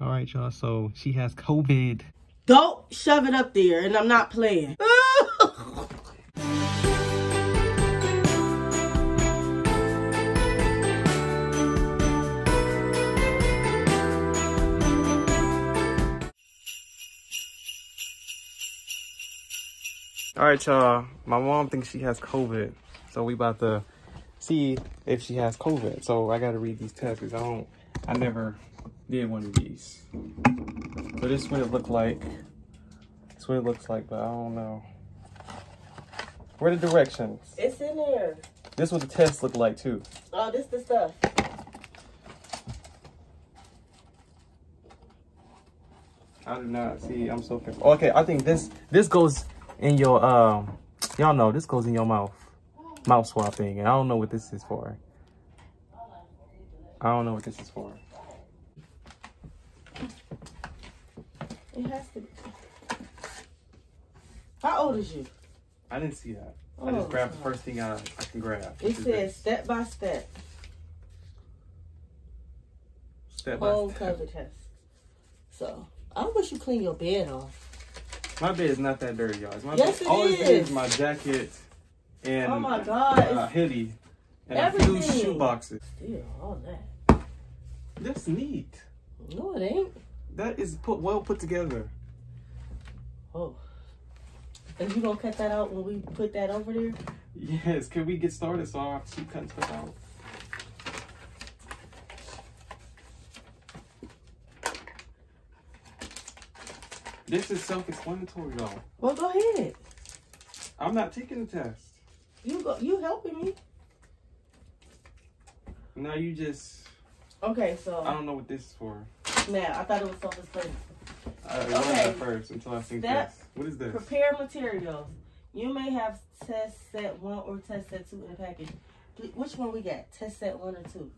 All right, y'all. So she has COVID. Don't shove it up there, and I'm not playing. All right, y'all. My mom thinks she has COVID, so we about to see if she has COVID. So I got to read these tests because I don't, I never did one of these. So this is what it looked like. This is what it looks like, but I don't know. Where are the directions? It's in there. This is what the test looked like too. Oh, this the stuff. I do not see. I'm so confused. Okay, I think this this goes in your um. Y'all know this goes in your mouth, mouth swab thing, and I don't know what this is for. I don't know what this is for. It has to. Be. How old is you? I didn't see that. I just Oh, grabbed the first thing I, I can grab. It says this. step by step step by home step. COVID test. So I wish you clean your bed off. My bed is not that dirty, y'all. It's my Yes, bed. it All is my jacket and Oh my God, uh, hoodie and a few shoe boxes. Still, all that. That's neat. No, it ain't. That is put well put together. Oh. And you gonna cut that out when we put that over there? Yes. Can we get started so I have to keep cutting stuff out? This is self-explanatory, though. Well, go ahead. I'm not taking the test. You go. You helping me? Now you just, Okay, so I don't know what this is for. Now I thought it was self-explanatory. I learned Okay. that first until I seen That- this. What is this? Prepare materials. You may have test set one or test set two in the package. Which one we got? Test set one or two?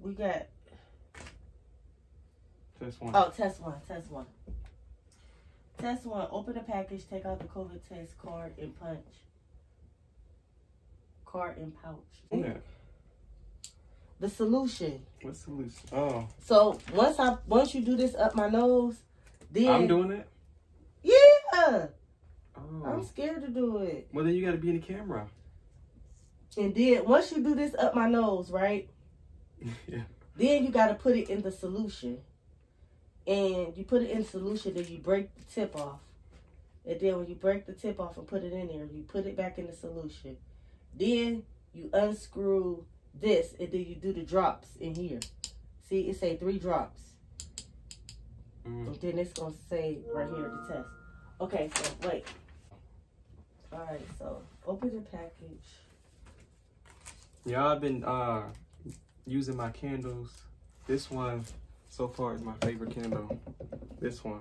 We got Test one. oh test one, test one. Test one. Open the package. Take out the COVID test card and punch. Card and pouch. Yeah. The solution. The loose? Oh, So once I once you do this up my nose, then I'm doing it. yeah. Oh. I'm scared to do it. Well, then you got to be in the camera. And then once you do this up my nose, right? yeah. Then you got to put it in the solution. And you put it in solution, then you break the tip off. And then when you break the tip off and put it in there, you put it back in the solution. Then you unscrew this and then you do the drops in here. See, it say three drops. Mm. And then it's gonna say right here the test. Okay, so wait. Alright, so open the package. Yeah, I've been uh using my candles. This one so far is my favorite candle. This one.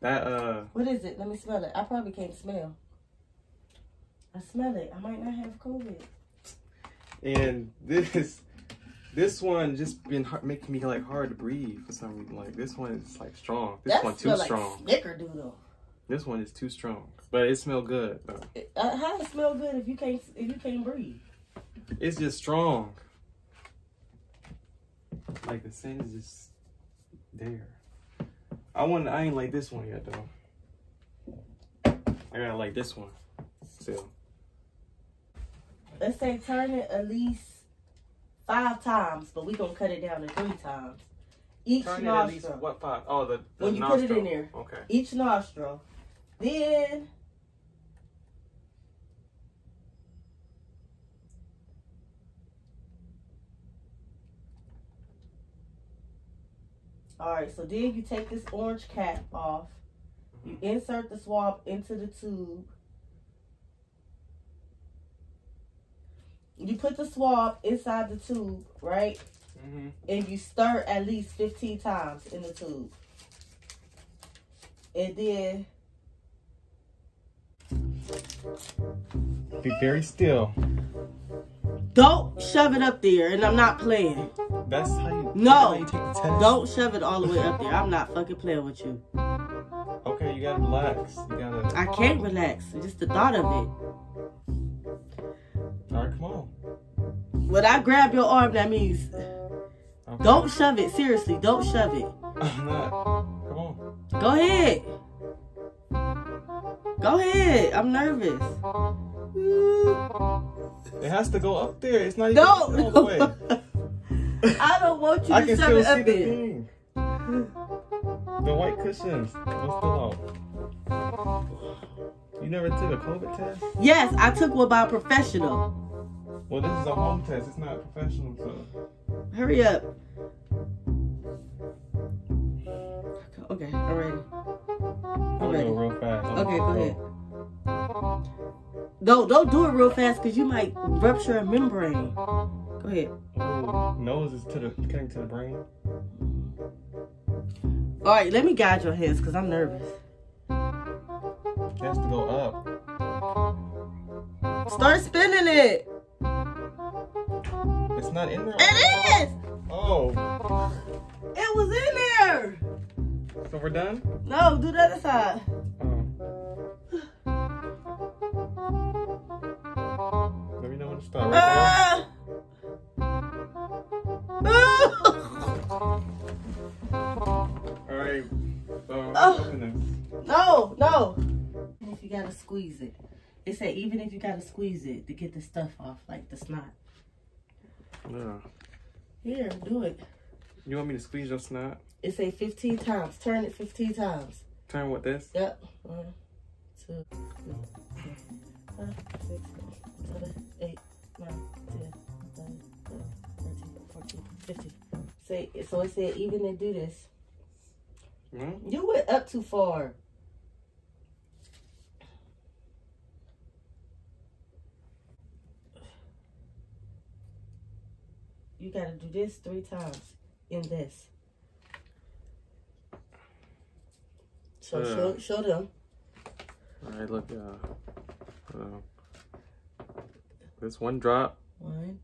That uh What is it? Let me smell it. I probably can't smell. I smell it. I might not have COVID. And this this one just been hard, making me like hard to breathe for some reason. Like this one is like strong. This that one too smell strong. like snickerdoodle. This one is too strong. But it smell good though. It- Uh, how it smell good if you can't if you can't breathe? It's just strong. Like the scent is just there. I want. I ain't like this one yet though. I gotta like this one. Still. Let's say turn it at least five times, but we gonna cut it down to three times. Each Turn at least nostril. what five? Oh, the, the When you put it in there. Okay. Each nostril. Then All right, so then you take this orange cap off. You mm-hmm. insert the swab into the tube. You put the swab inside the tube, right? Mm-hmm. And you stir at least 15 times in the tube. And then Be very still. don't shove it up there, and I'm not playing. That's how you. No. how you take the test. Don't shove it all the way up there. I'm not fucking playing with you. Okay, you gotta relax. You gotta. I can't relax. Just the thought of it. When I grab your arm, that means Okay. Don't shove it. Seriously, don't shove it. I'm not. Come on. Go ahead. Go ahead. I'm nervous. It has to go up there. It's not even No, all the way. I don't want you I to can shove still it see up the there. thing. The white cushions. They're still. You never took a COVID test? Yes, I took one by a professional. Well, this is a home test. It's not a professional, test. Hurry up. Okay, I'm ready. I'll I'm ready. go real fast. Okay, go ahead. Don't don't do it real fast because you might rupture a membrane. Go ahead. Ooh, nose is to the connected to the brain. All right, let me guide your hands because I'm nervous. It has to go up. Start spinning it. It's not in there. It is. Oh, It was in there. so we're done. No, do the other side. Oh. Let me know when to stop. Right Ah. there. All right. So Oh. no, no. If you gotta squeeze it. It said even if you gotta squeeze it to get the stuff off, like the snot. Yeah. Here, do it. You want me to squeeze your snot? It say 15 times. Turn it 15 times. Turn with this. Yep. One, two, three, four, five, six, seven, eight, nine, ten, eleven, twelve, thirteen, fourteen, fifteen. Say so it said even to do this. No? You went up too far. You gotta do this three times in this. So Uh. show show them. All right. Look, y'all. Uh, this one drop, One,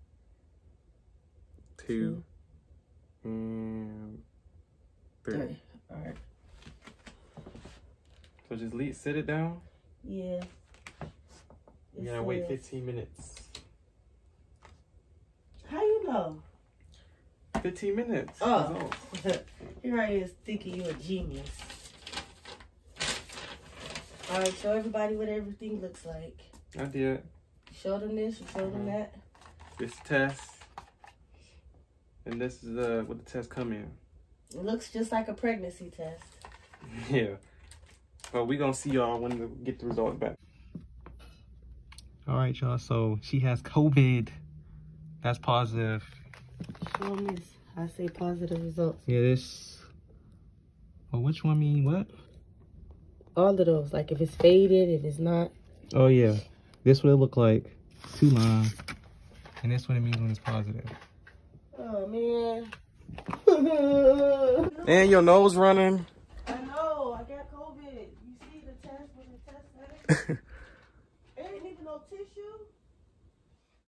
two, and three. three. All right. So just leave, sit it down. Yeah. You gotta wait 15 minutes. How you know? 15 minutes. Oh. Results. Here I is thinking you're a genius. All right, show everybody what everything looks like. I did. Show them this, you show them Mhm. that. This test. And this is uh, what the test come in. It looks just like a pregnancy test. Yeah. But we gonna see y'all when we get the results back. All right, y'all. So she has COVID. That's positive. Show them this. I say positive results. Yeah, this. Well, which one mean what? All of those. Like if it's faded, if it's not. Oh yeah, this what it look like. Two line. And this what it means when it's positive. Oh man. And your nose running. I know, I got COVID. You see the test when the test